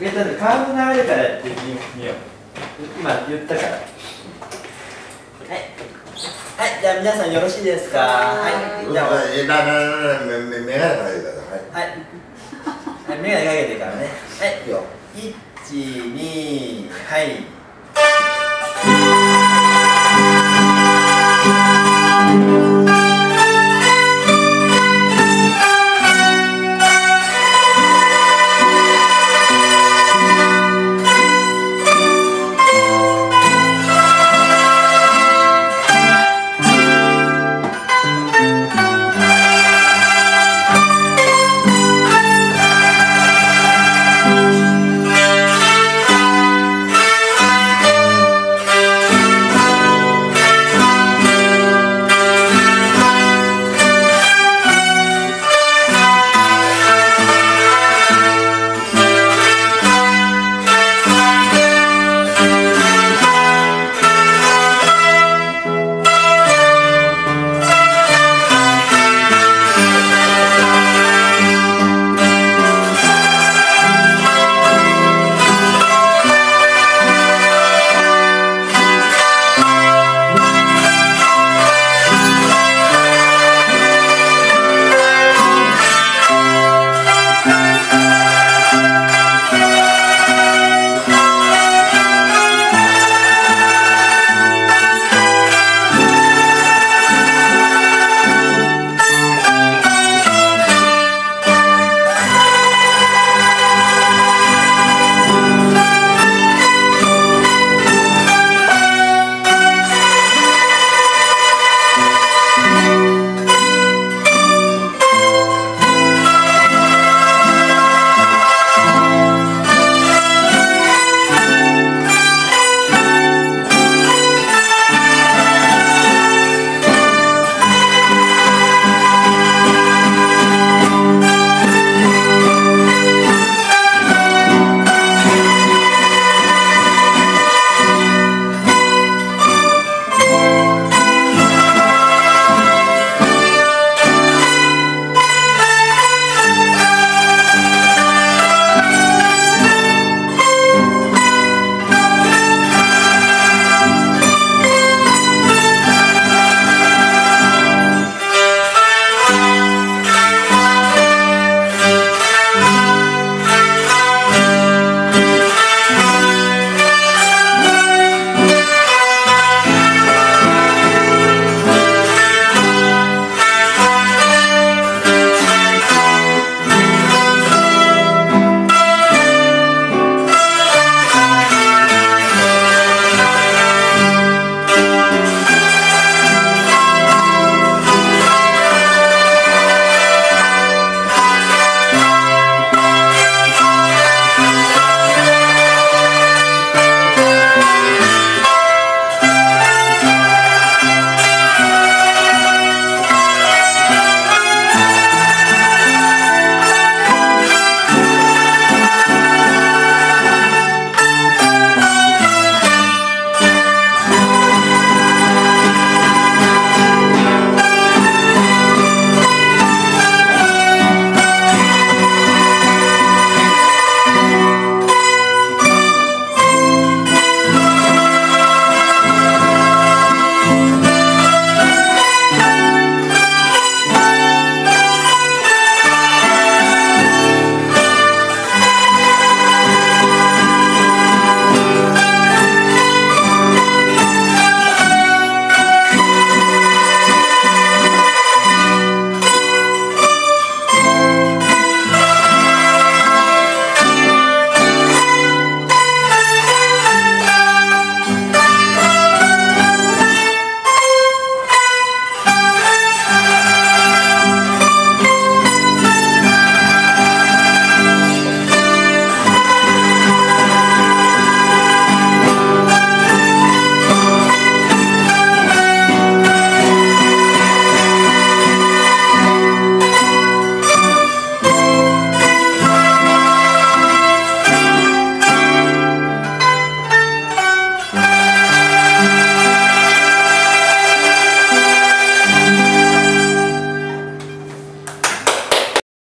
上だってカーブ流れからやってみよう。今言ったから。はい。はい。じゃあ皆さんよろしいですか？はい。じゃあ。はえなななめめがかけてからはい、はい、眼鏡かけてからね。はい。いよ。12はい。